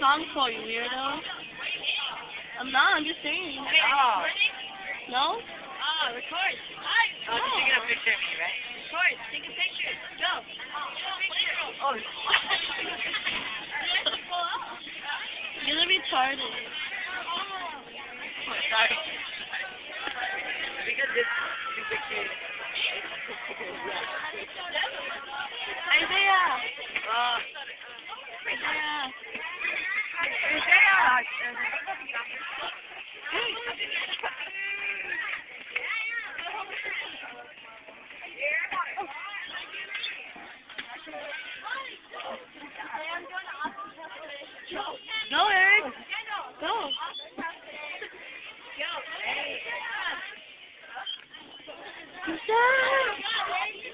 song for you, weirdo. I'm not, I'm just saying. Okay, oh. No? Ah, Oh, record. Oh, oh. just taking a picture of me, right? Record. Take a picture. Go. Oh. You're retarded. Oh, sorry. Because this, is this picture Go, Eric. Go. Go. Stop.